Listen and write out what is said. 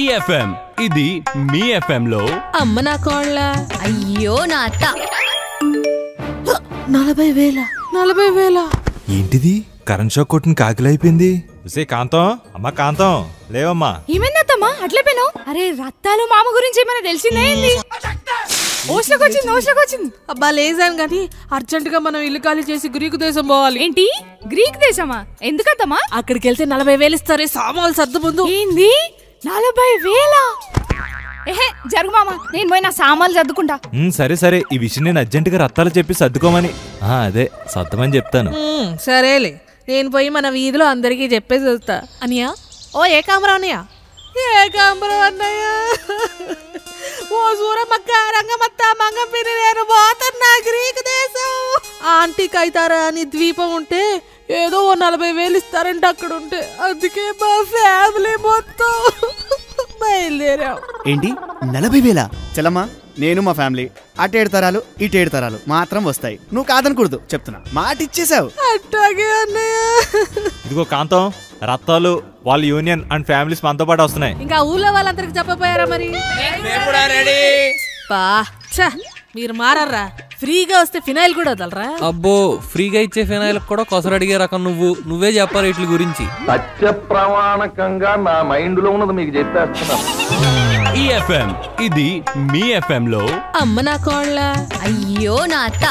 ఈ ఎఫ్ఎం ఇది మీ ఎఫ్ఎం లో. అమ్మ నా కోళ్ళ. అయ్యో నా అత్త. నలభై వేల నలభై వేల. ఏంటిది? కరెంట్ షాక్ కొట్టిన కాకిలైపోయింది ఉసే కాంతం అమ్మా కాంతం లేవమ్మా. ఏమైందత్తమ్మా అట్లే పోయినావు అరే రత్తాలు మామ గురించి ఏమైనా తెలిసిందే ఓస్లోకి వచ్చింది అబ్బా లేసాను కానీ అర్జెంట్గా మనం ఇల్లు ఖాళీ చేసి గ్రీకు దేశం పోవాలి. ఏంటి? గ్రీక్ దేశమా? ఎందుకత్తమ్మా? అక్కడికి వెళ్తే నలభై వేలు ఇస్తారే సామాన్లు సర్దు ముందు. ఏంది? నలభై వేల? ఏహే జరుగు మామ నేను పోయి నా సామాన్లు సర్దుకుంటా. సరే సరే ఈ విషయం నేను అర్జెంటుగా రత్తాలు చెప్పి సర్దుకోమని. ఆ, అదే సర్దమని చెప్తాను. సరేలే నేను పోయి మన వీధిలో అందరికీ చెప్పేసి వస్తా అనియా? ఓ ఏ కామరా అన్నయ్య? ఏ కామరా అన్నయ్య? ఓ సూరమ్మక్క రంగమత్త మంగపిని నేను పోతున్నా గ్రీకు దేశం. ఆంటీకి అవుతారా అని ద్వీపం ఉంటే ఏదో ఓ నలభై వేలు ఇస్తారంట అక్కడ ఉంటే అందుకే మా ఫ్యామిలీ బయలుదేరాం ఏంటి? నలభై వేల. చలమ్మా నేను మా ఫ్యామిలీ. అటేడు తరాలు ఇటేడు తరాలు మాత్రం వస్తాయి. నువ్వు కాదనకూడదు చెప్తున్నా. మాట ఇచ్చేసావు అట్టాగే అన్నయ్య. ఇదిగో కాంతం రత్తాలు వాళ్ళ యూనియన్ అండ్ ఫ్యామిలీస్ మనతో పాటు వస్తున్నాయి. ఇంకా ఊళ్ళో వాళ్ళందరికి చెప్పపోయారా మరి? పా ఛ, మీరు మారర్రా. ఫ్రీగా వస్తే ఫినాయిల్ కూడా వదలరా? అబ్బో ఫ్రీగా ఇచ్చే ఫినాయిల్ కూడా కొసరు అడిగే రకం నువ్వు. నువ్వే చెప్పాలి వీటి గురించి. సత్య ప్రమాణకంగా నా మైండ్లో ఉన్నది మీకు చెప్పేస్తున్నాను ఈ ఎఫ్ఎం ఇది మీ ఎఫ్ఎం లో అమ్మ నా కోళ్ళ. అయ్యో నా అత్త.